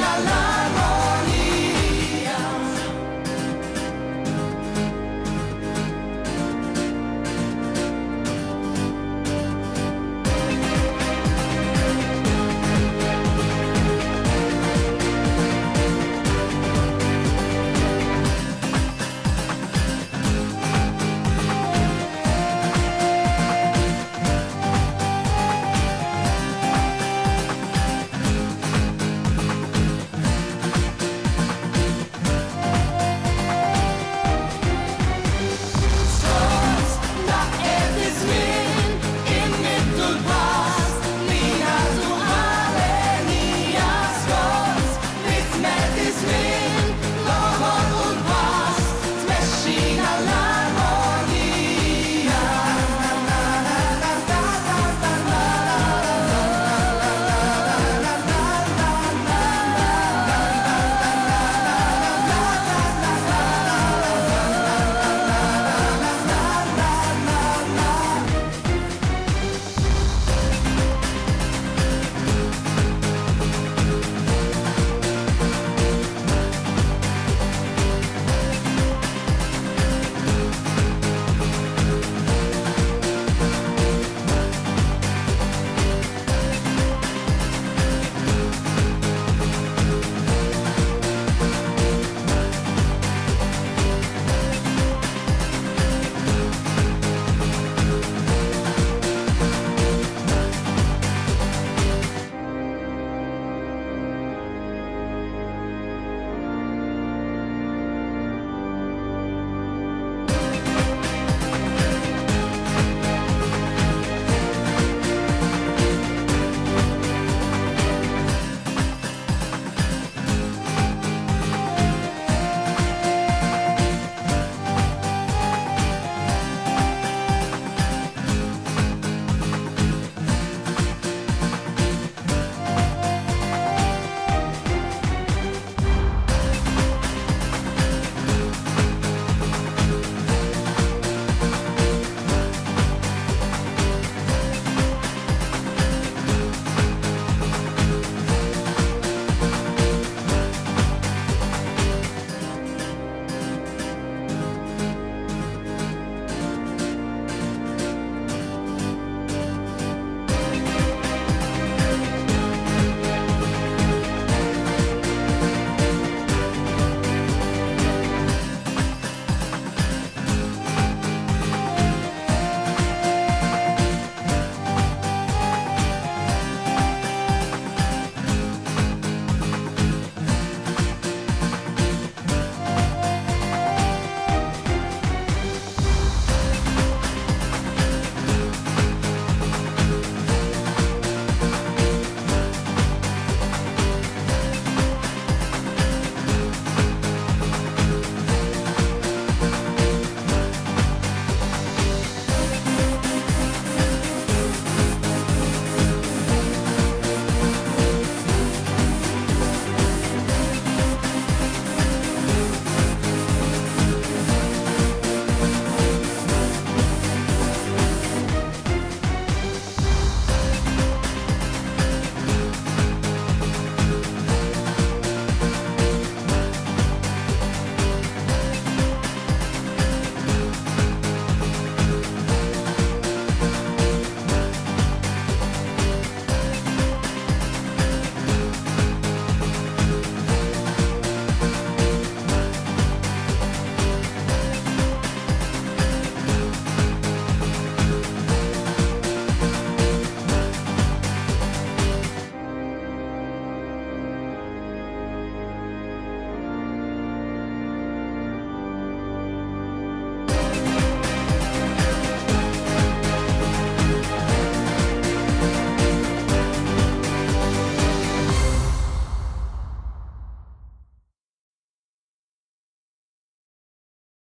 la la